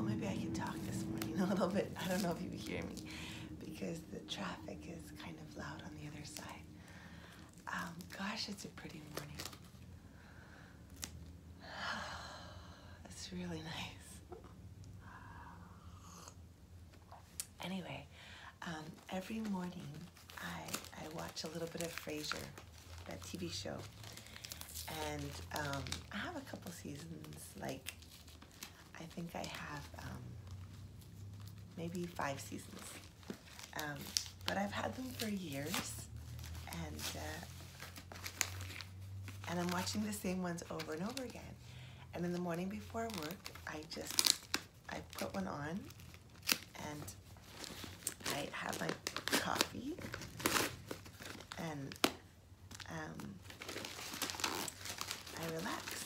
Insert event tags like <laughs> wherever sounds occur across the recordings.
Oh, maybe I can talk this morning <laughs> a little bit. I don't know if you hear me because the traffic is kind of loud on the other side. Um, gosh, it's a pretty morning. <sighs> It's really nice. <sighs> Anyway, um, every morning I, I watch a little bit of Frasier, that TV show. And um, I have a couple seasons, like, I think I have um, maybe five seasons. Um, but I've had them for years, and uh, and I'm watching the same ones over and over again. And in the morning before work, I just I put one on, and I have my coffee, and um, I relax.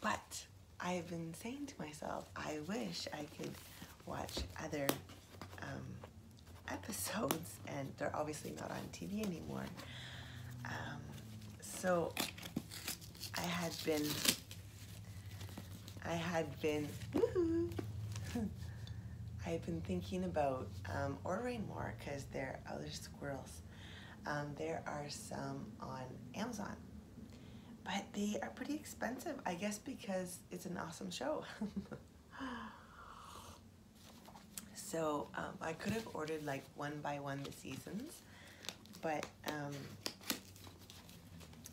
But I've been saying to myself, I wish I could watch other um, <laughs> episodes, and they're obviously not on TV anymore. Um, so I had been, I had been, <laughs> I had been thinking about um, ordering more because there are other squirrels. Um, there are some on Amazon, but they are pretty expensive, I guess, because it's an awesome show. <laughs> so um, I could have ordered like one by one the seasons, but um,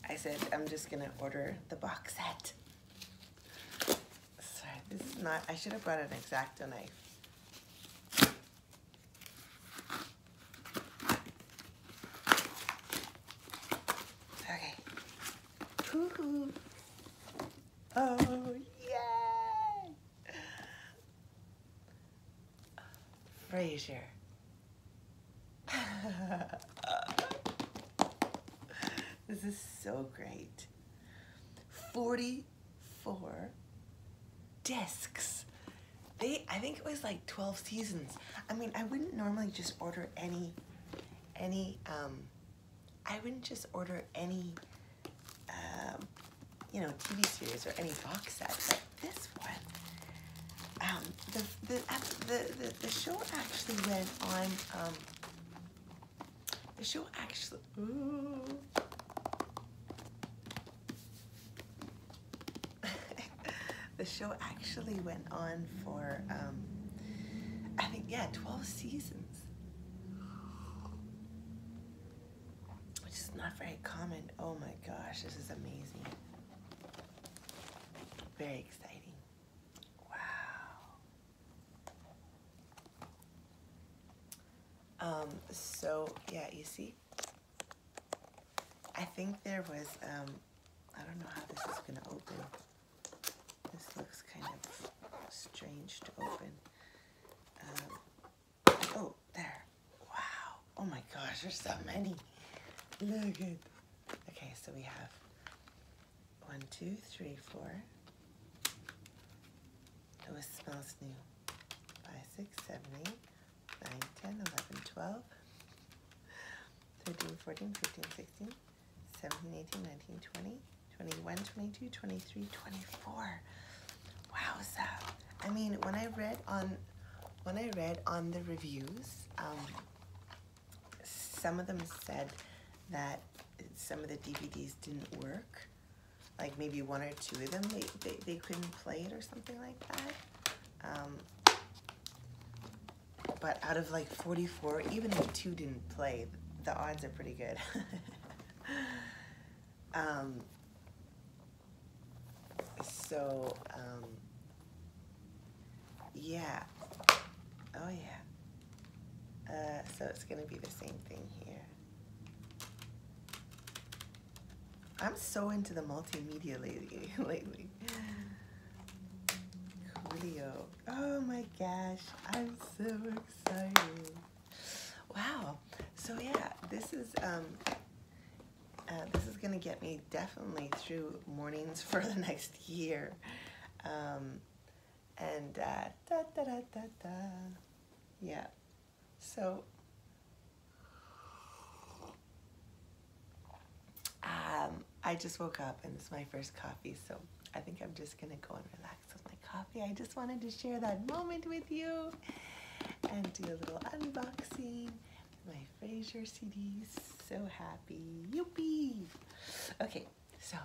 I said I'm just gonna order the box set. Sorry, this is not, I should have brought an X-Acto knife. Okay. Hoo-hoo. Oh, yay! Frasier. <laughs> this is so great. 44 discs. They, I think it was like 12 seasons. I mean, I wouldn't normally just order any, any, um, I wouldn't just order any, um, you know, TV series or any box set, but this one, the, the, the, the, show actually went on, um, the show actually, <laughs> the show actually went on for, um, I think, yeah, 12 seasons. Which is not very common. Oh my gosh, this is amazing. Very exciting. Wow. Um, so, yeah, you see, I think there was, um, I don't know how this is going to open. This looks kind of strange to open. Um, oh, there. Wow. Oh my gosh, there's so many. Look at. Okay, so we have one, two, three, four. It smells new. Five, six, seven, eight, nine, ten, eleven, twelve, thirteen, fourteen, fifteen, sixteen, seventeen, eighteen, nineteen, twenty. 21, 22, 23, 24. Wowza. I mean, when I read on when I read on the reviews, um, some of them said that some of the DVDs didn't work. Like maybe one or two of them, they, they, they couldn't play it or something like that. Um, but out of like 44, even if two didn't play, the odds are pretty good. <laughs> um, so um, yeah. Oh yeah. Uh, so it's gonna be the same thing here. I'm so into the multimedia <laughs> lately lately oh my gosh I'm so excited wow so yeah this is um, uh, this is to get me definitely through mornings <laughs> for the next year. Um, and uh, da, da, da, da, da. Yeah. So, um, I just woke up and it's my first coffee, so I think I'm just to go and relax coffee. I just wanted to share that moment with you and do a little unboxing. My Frasier CD. So happy. Youpee! Okay, so